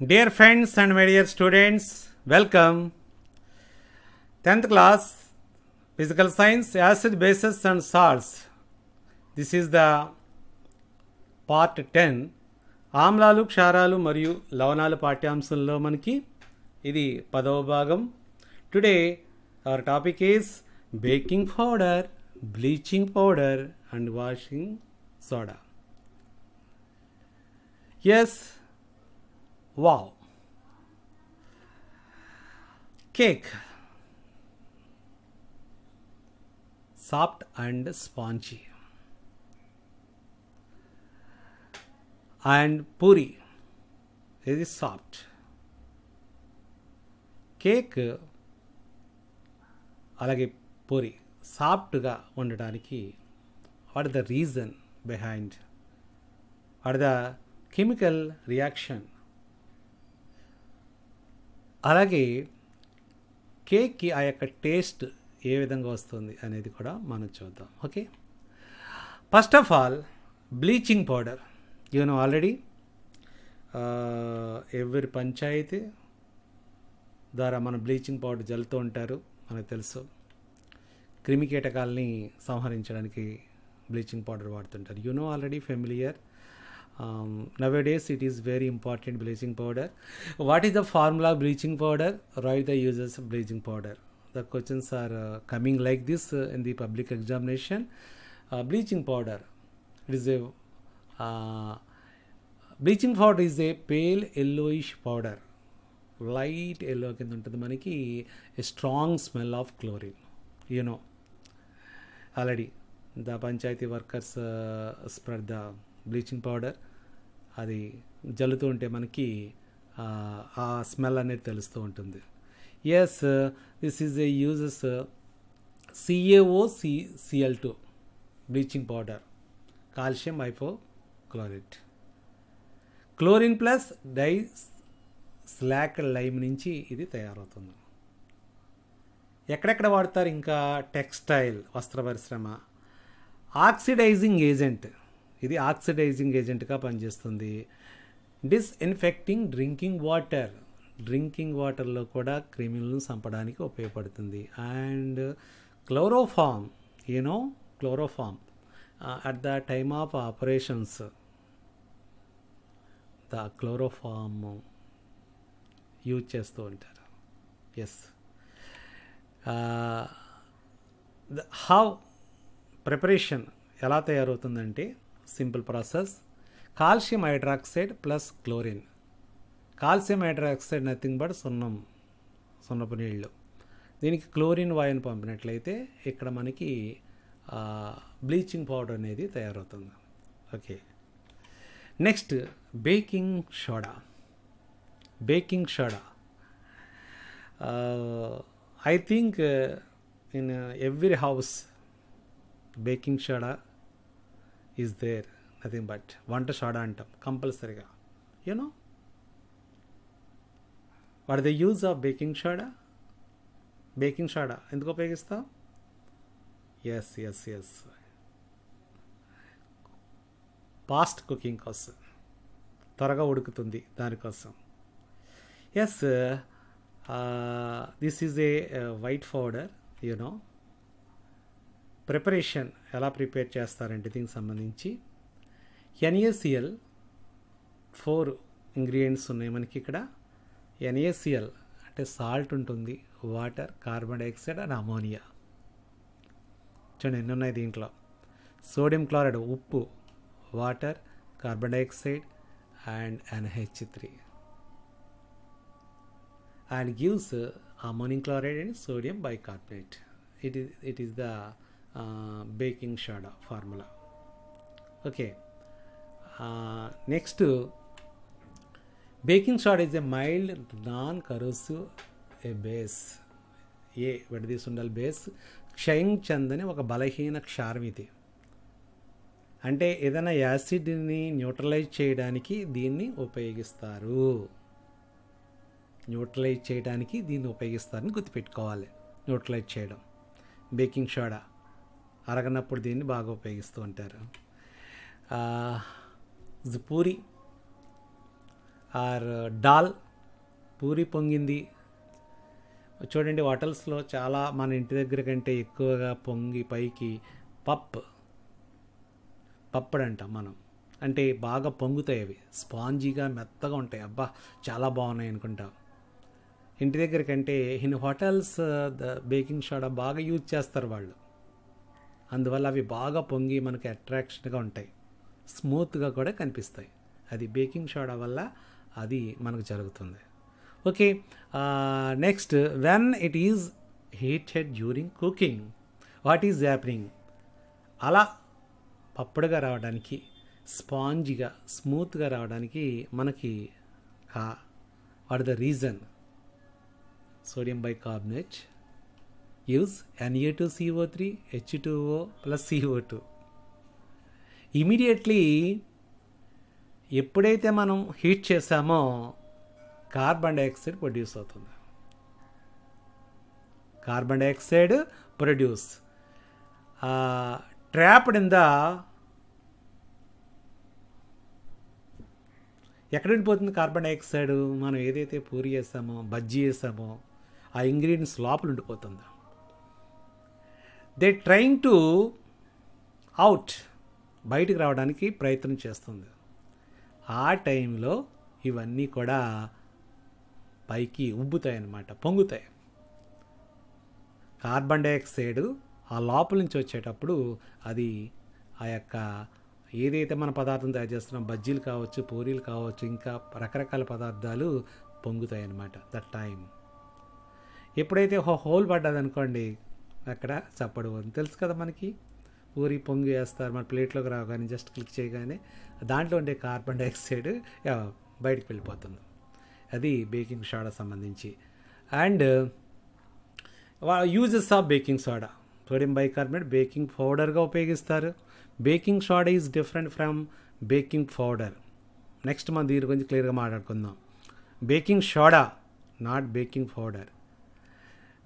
Dear friends and my dear students welcome tenth class physical science acid bases and salts this is the part ten ఆమ్లాలు క్షారాలు మరియు లవణాలు పాఠ్యాంశంలో మనకి ఇది పదవ భాగం. Today our topic is baking powder bleaching powder and washing soda yes wow cake soft and spongy and puri ఇది సాఫ్ట్ కేక్ అలాగే పూరి సాఫ్ట్గా ఉండడానికి what the reason behind what the chemical reaction అలాగే కేక్కి ఆ యొక్క టేస్ట్ ఏ విధంగా వస్తుంది అనేది కూడా మనం చూద్దాం. Okay? First of all bleaching powder you know already ఎవరి పంచాయతీ ద్వారా మన బ్లీచింగ్ పౌడర్ జల్లుతూ ఉంటారు మనకు తెలుసు. క్రిమికీటకాలని సంహరించడానికి బ్లీచింగ్ పౌడర్ వాడుతుంటారు. You know no already familiar um, nowadays it is very important bleaching powder what is the bleaching powder write the uses of bleaching powder the questions are uh, coming like this uh, in the public examination uh, bleaching powder it is a uh, bleaching powder is a pale yellowish powder light yellow కింద ఉంటుంది మనకి a strong smell of chlorine you know already the panchayat workers spread the bleaching powder అది జల్లుతూ ఉంటే మనకి ఆ smell అనేది తెలుస్తూ ఉంటుంది. Yes uh, this is a uses uh, CaOC Cl2 bleaching powder calcium hypochlorite. Chlorine plus dry slaked lime నుంచి ఇది తయారవుతుంది. ఎక్కడెక్కడ వాడతారు? ఇంకా టెక్స్టైల్ వస్త్ర పరిశ్రమ. ఆక్సిడైజింగ్ ఏజెంట్ ఇది ఆక్సిడైజింగ్ ఏజెంట్గా పనిచేస్తుంది. Disinfecting drinking water. డ్రింకింగ్ వాటర్లో కూడా క్రిములను చంపడానికి ఉపయోగపడుతుంది. And chloroform you know chloroform at the time of operations the chloroform use చేస్తూ ఉంటారు. ఎస్ హౌ ప్రిపరేషన్ ఎలా తయారవుతుందంటే simple process. Calcium hydroxide plus chlorine. Calcium hydroxide nothing but సున్నం సున్నపు నీళ్ళు దీనికి క్లోరిన్ వాయుని పంపినట్లయితే ఇక్కడ మనకి బ్లీచింగ్ పౌడర్ అనేది తయారవుతుంది. Okay. Next baking soda baking soda I think in every house baking soda is there nothing but వంట షాడ అంటాం. కంపల్సరీగా. You know what the use of baking soda? Baking soda. ఎందుకు ఉపయోగిస్తాం? Yes yes yes fast cooking కోసం. త్వరగా ఉడుకుతుంది దానికోసం yes this is a white powder you know preparation ఎలా ప్రిపేర్ చేస్తారంటే దీనికి సంబంధించి ఎన్ఏసిఎల్ ఫోర్ ఇంగ్రీడియంట్స్ ఉన్నాయి మనకి ఇక్కడ. ఎన్ఏసిఎల్ అంటే సాల్ట్ ఉంటుంది water carbon dioxide and ammonia. చూడండి ఎన్ని ఉన్నాయి దీంట్లో. సోడియం క్లోరైడ్ ఉప్పు water carbon dioxide and N H three. And gives ammonium chloride and sodium bicarbonate. It is it is the baking soda formula okay next baking soda is a mild non corrosive a base a విడదీసి ఉండాలి base క్షయం చెందని ఒక బలహీన క్షారం ఇది. అంటే ఏదైనా యాసిడ్ని neutralise చేయడానికి దీన్ని ఉపయోగిస్తారు. న్యూట్రలైజ్ చేయడానికి దీన్ని ఉపయోగిస్తారని గుర్తుపెట్టుకోవాలి. న్యూట్రలైజ్ చేయడం. బేకింగ్ సోడా అరగనప్పుడు దీన్ని బాగా ఉపయోగిస్తూ ఉంటారు. పూరి ఆర్ డాల్ పూరి పొంగింది. చూడండి హోటల్స్లో చాలా మన ఇంటి దగ్గర కంటే ఎక్కువగా పొంగి పైకి పప్ పప్పడు అంటాం మనం. అంటే బాగా పొంగుతాయి అవి. స్పాంజీగా మెత్తగా ఉంటాయి. అబ్బా చాలా బాగున్నాయి అనుకుంటా. ఇంటి దగ్గర కంటే in hotels the baking soda బాగా యూజ్ చేస్తారు వాళ్ళు. అందువల్ల అవి బాగా పొంగి మనకి అట్రాక్షన్గా ఉంటాయి. స్మూత్గా కూడా కనిపిస్తాయి. అది బేకింగ్ సోడా వల్ల అది మనకు జరుగుతుంది. Okay next when it is heated during cooking what is happening అలా పప్పుడుగా రావడానికి స్పాంజిగా స్మూత్గా రావడానికి మనకి కా what the reason sodium bicarbonate use Na2CO3 H2O plus CO2 immediately ఎప్పుడైతే మనం హీట్ చేసామో కార్బన్ డైఆక్సైడ్ ప్రొడ్యూస్ అవుతుంది. Carbon dioxide produce trapped in the ఎక్కడ ఉండిపోతుంది కార్బన్ డైఆక్సైడ్ మనం ఏదైతే పూరి చేసామో బజ్జీ చేసామో ఆ ఇంగ్రీడియంట్స్ లోపల ఉండిపోతుంది. దే ట్రైంగ్ టు అవుట్ బయటికి రావడానికి ప్రయత్నం చేస్తుంది. ఆ టైంలో ఇవన్నీ కూడా పైకి ఉబ్బుతాయి అన్నమాట పొంగుతాయి. కార్బన్ డైఆక్సైడ్ ఆ లోపల నుంచి వచ్చేటప్పుడు అది ఆ యొక్క ఏదైతే మన పదార్థం తయారు చేస్తున్నాం బజ్జీలు కావచ్చు పూరీలు కావచ్చు ఇంకా రకరకాల పదార్థాలు పొంగుతాయి అన్నమాట దట్ టైం ఎప్పుడైతే హోల్ పడ్డదనుకోండి అక్కడ చప్పడు అని తెలుసు కదా మనకి. పూరి పొంగి వేస్తారు మన ప్లేట్లోకి రాగానే జస్ట్ క్లిక్ చేయగానే దాంట్లో ఉండే కార్బన్ డైఆక్సైడ్ బయటికి వెళ్ళిపోతుంది. అది బేకింగ్ సోడా సంబంధించి. And uses of baking soda sodium bicarbonate baking పౌడర్గా ఉపయోగిస్తారు. Baking soda is different from baking powder next మనం దీని గురించి క్లియర్గా మాట్లాడుకుందాం. Baking soda not baking powder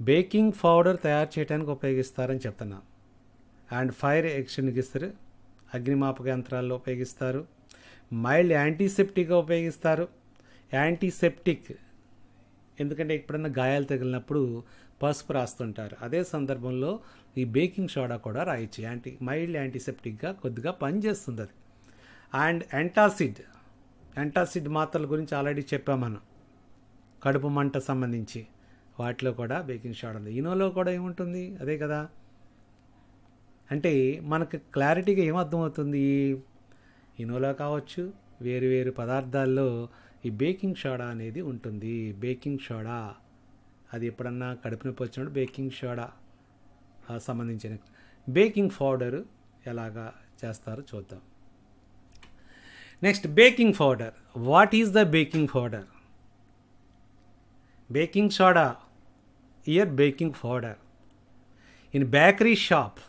baking powder తయారు చేయడానికి ఉపయోగిస్తారని చెప్తున్నా. అండ్ ఫైర్ ఎక్స్టింగ్విషర్ అగ్నిమాపక యంత్రాల్లో ఉపయోగిస్తారు. మైల్డ్ యాంటీసెప్టిక్గా ఉపయోగిస్తారు. యాంటీసెప్టిక్ ఎందుకంటే ఎప్పుడన్నా గాయాలు తగిలినప్పుడు పసుపు రాస్తుంటారు. అదే సందర్భంలో ఈ బేకింగ్ సోడా కూడా రాయొచ్చు. యాంటీ మైల్డ్ యాంటీసెప్టిక్గా కొద్దిగా పనిచేస్తుంది అది అండ్ యాంటాసిడ్ యాంటాసిడ్ మాత్రల గురించి ఆల్రెడీ చెప్పాం మనం. కడుపు మంట సంబంధించి. వాటిలో కూడా బేకింగ్ సోడా ఉంది. ఇనోలో కూడా ఏముంటుంది? అదే కదా. అంటే మనకు క్లారిటీగా ఏమర్థమవుతుంది ఇనోలో కావచ్చు వేరు వేరు పదార్థాల్లో ఈ బేకింగ్ సోడా అనేది ఉంటుంది. Baking soda. అది ఎప్పుడన్నా కడుపు నొప్పి వచ్చినప్పుడు బేకింగ్ సోడా. సంబంధించిన బేకింగ్ పౌడర్ ఎలాగా చేస్తారో చూద్దాం. Next baking powder. What is the baking powder? Baking soda. Here baking powder in bakery shop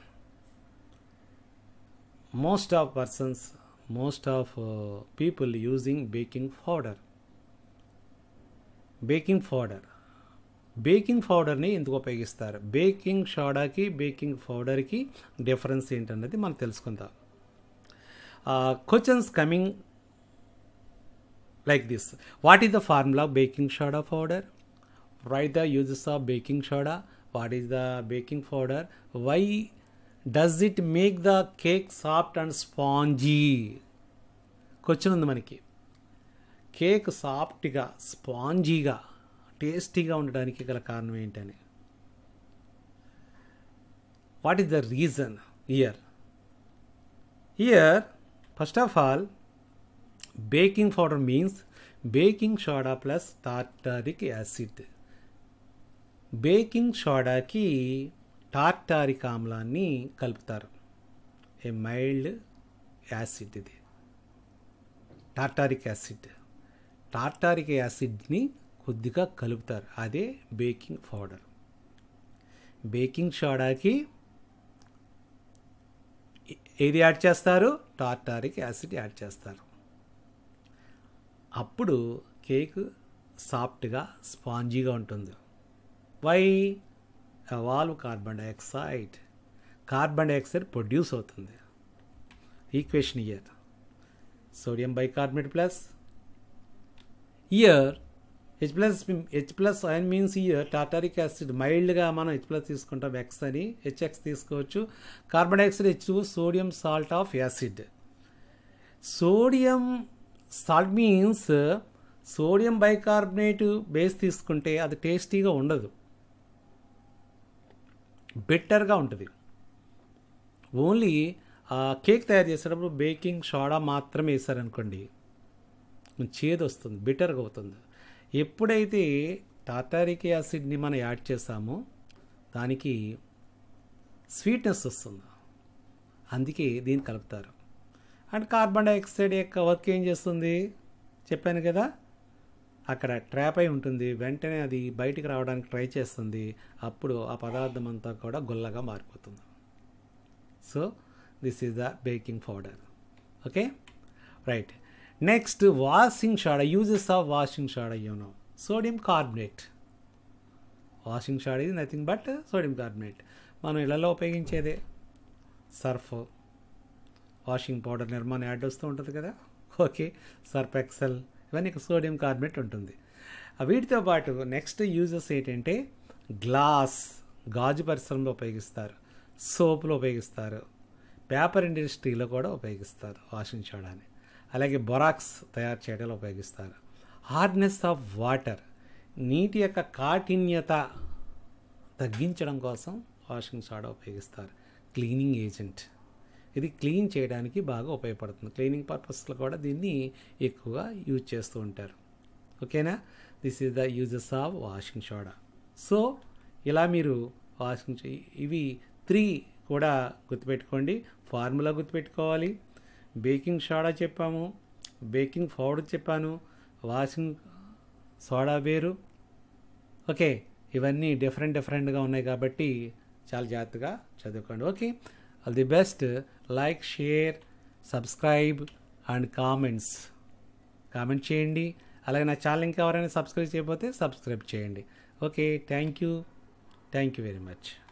most of persons most of uh, people using baking powder. Baking powder baking పౌడర్ని ఎందుకు ఉపయోగిస్తారు? Baking సోడాకి baking పౌడర్కి difference ఏంటన్నది మనం తెలుసుకుందాం. Questions coming like this what is the formula baking soda powder right the uses of baking soda what is the baking powder why does it make the cake soft and spongy question ఉంది మనకి. Cake సాఫ్ట్గా స్పాంజీగా టేస్టీగా ఉండడానికి గల కారణం ఏంటని. What is the reason here here first of all baking powder means baking soda plus tartaric acid baking సోడాకి tartaric ఆమ్లాన్ని కలుపుతారు. ఏ మైల్డ్ యాసిడ్ ఇది. Tartaric acid. టార్టారిక్ యాసిడ్ని కొద్దిగా కలుపుతారు. అదే బేకింగ్ పౌడర్. బేకింగ్ సోడాకి ఏది యాడ్ చేస్తారు? టార్టారిక్ యాసిడ్ యాడ్ చేస్తారు. అప్పుడు కేక్ సాఫ్ట్గా స్పాంజీగా ఉంటుంది. Why valve carbon dioxide carbon dioxide produce అవుతుంది. Equation here sodium bicarbonate plus here H plus H plus ion means here tartaric acid మైల్డ్గా మనం హెచ్ ప్లస్ తీసుకుంటాం ఎక్స్ అని హెచ్ఎక్స్ తీసుకోవచ్చు. Carbon dioxide H sodium salt of acid sodium salt means sodium bicarbonate base తీసుకుంటే అది టేస్టీగా ఉండదు. బెటర్గా ఉంటుంది. ఓన్లీ కేక్ తయారు చేసేటప్పుడు బేకింగ్ సోడా మాత్రమే వేసారనుకోండి చేదు వస్తుంది బిటర్గా అవుతుంది. ఎప్పుడైతే టాటారిక్ యాసిడ్ని మనం యాడ్ చేసామో దానికి స్వీట్నెస్ వస్తుంది. అందుకే దీన్ని కలుపుతారు. అండ్ కార్బన్ డైఆక్సైడ్ యొక్క వర్క్ ఏం చేస్తుంది? చెప్పాను కదా? అక్కడ ట్రాప్ అయి ఉంటుంది. వెంటనే అది బయటికి రావడానికి ట్రై చేస్తుంది. అప్పుడు ఆ పదార్థం అంతా కూడా గుల్లగా మారిపోతుంది. So this is the baking powder okay right next washing soda uses of washing soda you know sodium carbonate washing soda ఇది నథింగ్ బట్ సోడియం కార్బనేట్ మనం ఇళ్ళలో ఉపయోగించేదే. సర్ఫ్. వాషింగ్ పౌడర్ నిర్మాణం యాడ్ వస్తూ ఉంటుంది కదా. ఓకే సర్ఫ్ ఎక్సెల్ ఇవన్నీ sodium carbonate ఉంటుంది. వీటితో పాటు నెక్స్ట్ యూజెస్ ఏంటంటే గ్లాస్ గాజు పరిశ్రమలో ఉపయోగిస్తారు సోపులో ఉపయోగిస్తారు పేపర్ ఇండస్ట్రీలో కూడా ఉపయోగిస్తారు వాషింగ్ చేయడానికి అలాగే బొరాక్స్ తయారు చేయడంలో ఉపయోగిస్తారు. హార్డ్నెస్ ఆఫ్ వాటర్ నీటి యొక్క కాఠిన్యత తగ్గించడం కోసం వాషింగ్ సోడా ఉపయోగిస్తారు. క్లీనింగ్ ఏజెంట్ ఇది క్లీన్ చేయడానికి బాగా ఉపయోగపడుతుంది. క్లీనింగ్ పర్పస్లో కూడా దీన్ని ఎక్కువగా యూజ్ చేస్తూ ఉంటారు. ఓకేనా? This is the uses of washing soda so ఇలా మీరు వాషింగ్ ఇవి త్రీ కూడా గుర్తుపెట్టుకోండి. ఫార్ములా గుర్తుపెట్టుకోవాలి. బేకింగ్ సోడా చెప్పాము. బేకింగ్ పౌడర్ చెప్పాను. వాషింగ్ సోడా వేరు. ఓకే ఇవన్నీ డిఫరెంట్ డిఫరెంట్గా ఉన్నాయి కాబట్టి చాలా జాగ్రత్తగా చదువుకోండి. Okay all the best like share subscribe and comments. Comment చేయండి. అలాగే నా ఛానల్ ఇంకా ఎవరైనా సబ్స్క్రైబ్ చేయకపోతే సబ్స్క్రైబ్ చేయండి. Okay thank you. Thank you very much.